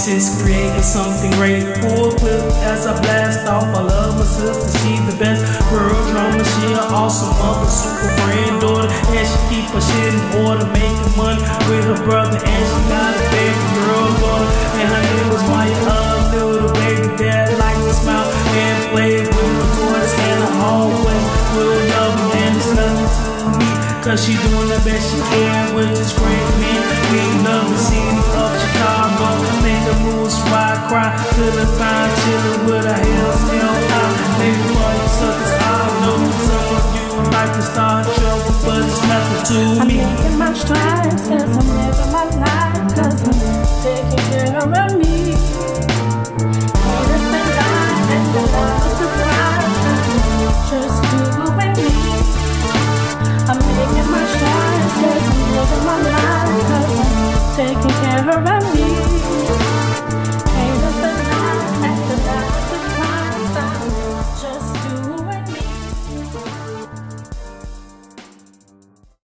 Sis creating something great. Full clip as I blast off. I love my sister, she the best. Girl drama, she an awesome mother, super granddaughter. And she keep her shit in order, making money with her brother. And she got a baby girl daughter. And her name was Maya. Uh, little baby dad like to smile and play with the toys. And I always will love her, and it's nothing to me. Cause she doing the best she can with this great man. We cry? Couldn't find chillin' with a hell still out. Maybe for you suckers, I know some of you would like to start trouble, but it's nothing to I'm me. making my strides, cause I'm living my life, cause I'm taking care of me. Haters been lying, and the love is surprise, just you and me. I'm making my strides, I'm living my life, cause I'm taking care of me.